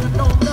ใจ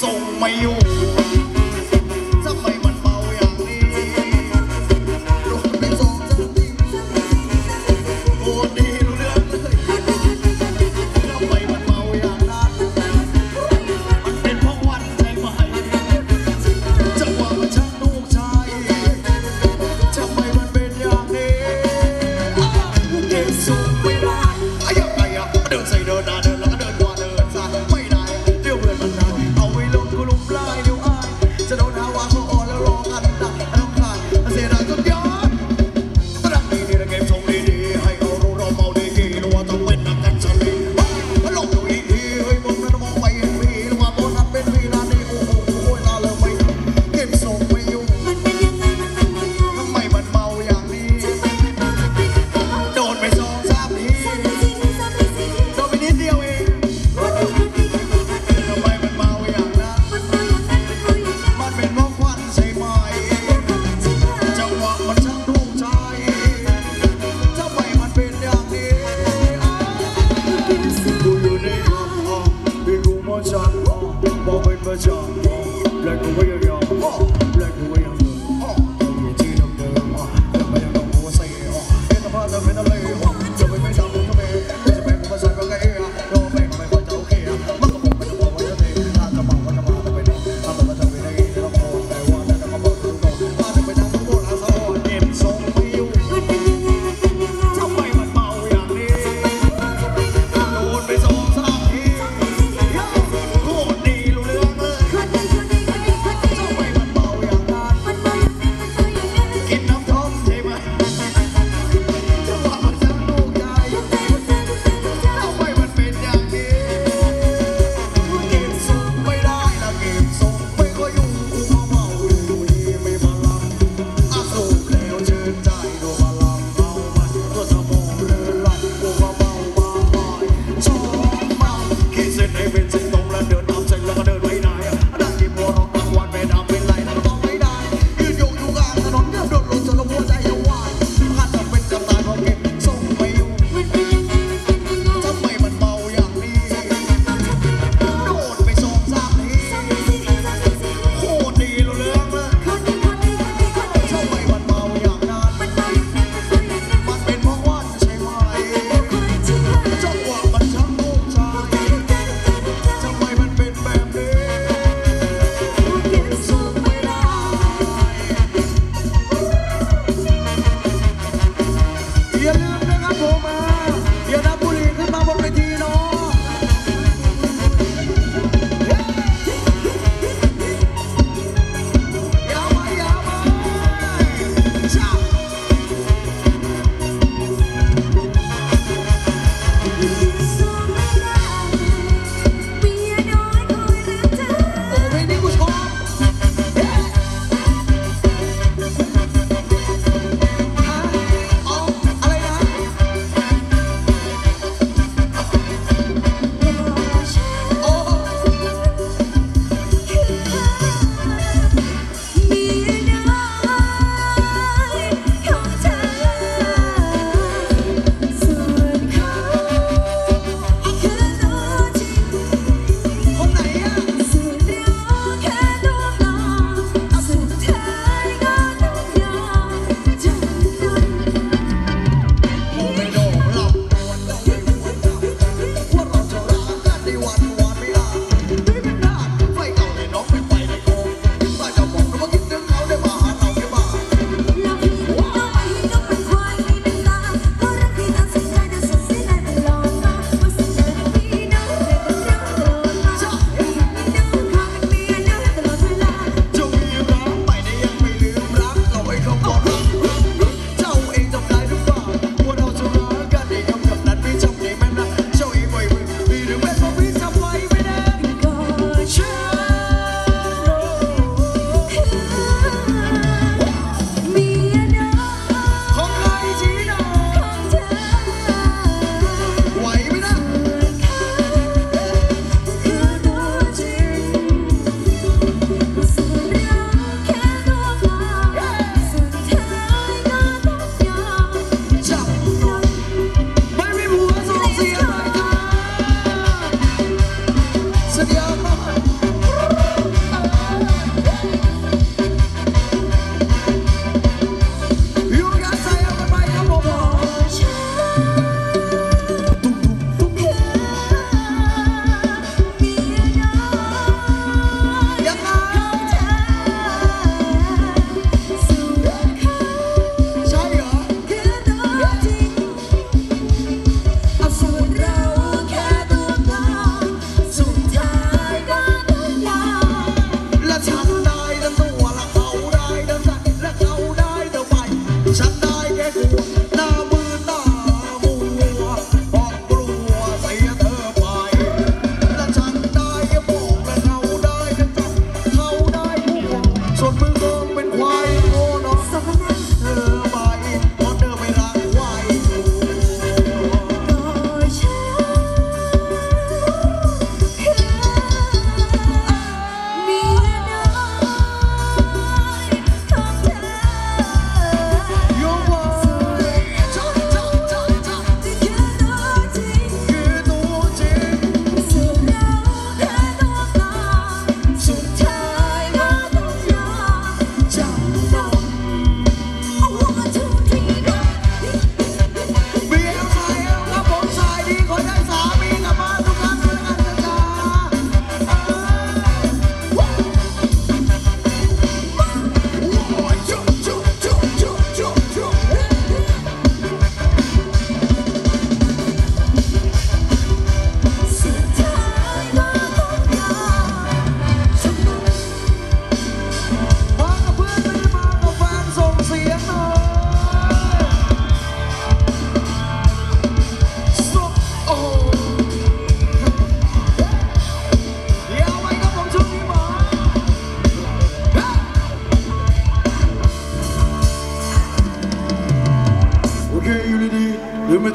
都没有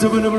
จะเป็นอะไร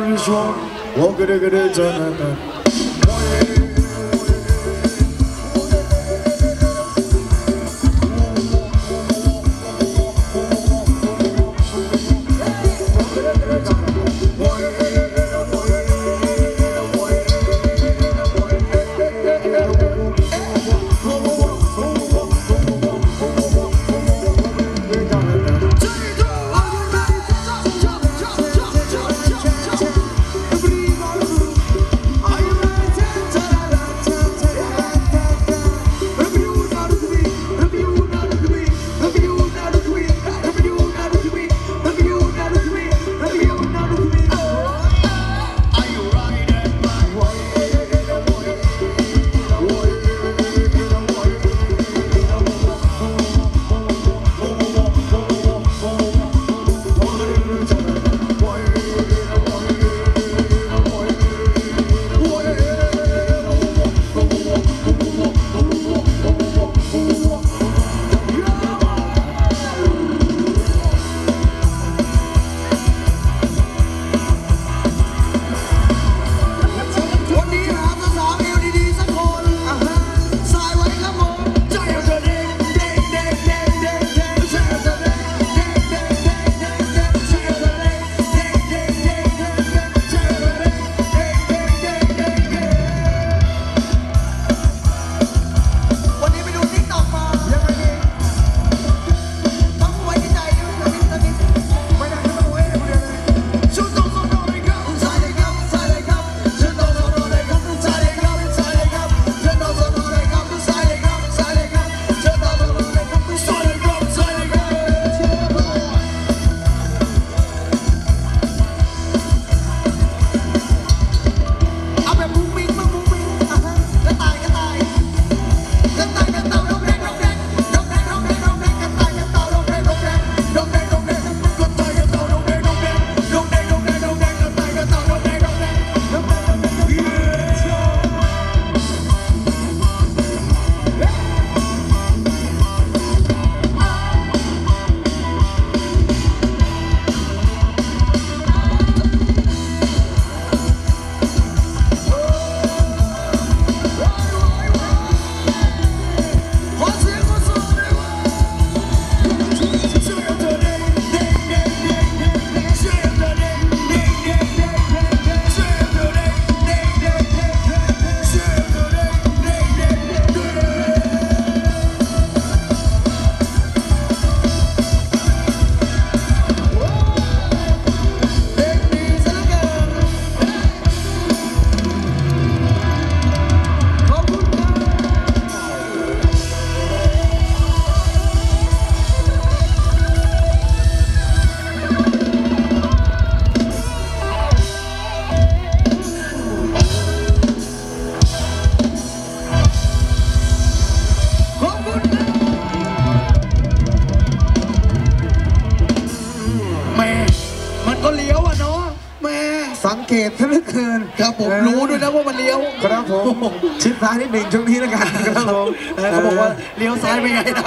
กินครับผมรู้ด้วยนะว่ามันเลี้ยวครับผมชิดซ้ายนิดหนึ่งช่วงนี้แล้วกันครับผมเออเขาบอกว่าเลี้ยวซ้ายเป็นไงนะ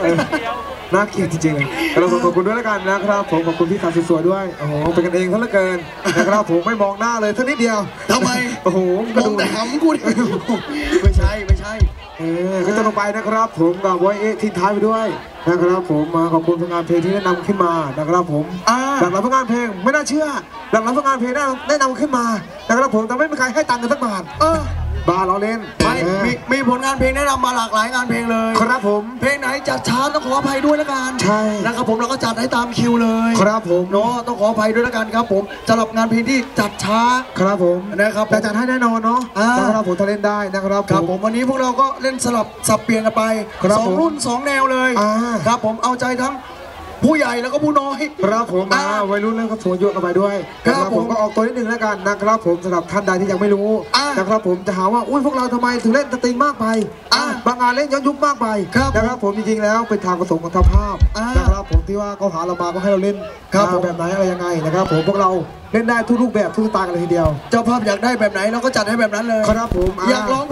เออ น่าเกลียดจริงๆเลยครับผมขอบคุณด้วยแล้วกันนะครับผมขอบคุณพี่สาวสวยๆด้วยโอ้โหเป็นกันเองซะเหลือเกินนะครับผมไม่มองหน้าเลยสักนิดเดียวทำไมโอ้โหมก็องดูแต่หำกูดิไม่ใช่ไม่ใช่เออก็จะลงไปนะครับ ผมกับไว้เอะทิ้งท้ายไปด้วยนะครับผมมาขอบคุณผลงานเพลงที่แนะนำขึ้นมานะครับผมอ่าหลังหลังผลงานเพลงไม่น่าเชื่อหลังหลังผลงานเพลงได้แนะนำขึ้นมานะครับผมแต่ไม่มีใครให้ตังค์กันสักบาทเออ บาร์เราเล่นไม่เออ มีมีผลงานเพลงแนะนำมาหลากหลายงานเพลงเลยครับผมเพลงไหนจัดช้าต้องขออภัยด้วยแล้วกันใช่ นะครับผมเราก็จัดให้ตามคิวเลยครับผมเนาะต้องขออภัยด้วยแล้วกันครับผมสำหรับงานเพลงที่จัดช้า ครับผมนะครับผมแต่จัดให้แน่นอนเนาะอ่า นะครับผมถ้าเล่นได้นะครับครับผมวันนี้พวกเราก็เล่นสลับสับเปลี่ยนกันไปครับสองผมรุ่นสองแนวเลยอ่า ครับผมเอาใจทั้ง ผู้ใหญ่แล้วก็ผู้น้อยครับผมมาอ่า วัยรุ่นแล้วก็ทัวร์ยั่วกันไปด้วยครับนะผมก็ออกตัวนิดนึงแล้วกันนะครับผมสำหรับท่านใดที่ยังไม่รู้อ่านะครับผมจะหาว่าอุ้ยพวกเราทำไมถึงเล่นสตริงมากไปอ่าบางงานเล่นย้อนยุคมากไปครับผมนะครับผมจริงๆแล้วเป็นทางผสมของทางภาพอ่านนะครับผมที่ว่าเขาหาเรามาก็ให้เราเล่นครับอ่าผม แบบไหนอะไรยังไงนะครับผมพวกเราเล่นได้ทุกรูปแบบทุกสไตล์กันเลยทีเดียว เจ้าภาพอยากได้แบบไหนเราก็จัดให้แบบนั้นเลยครับผมอ่า อยากร้อง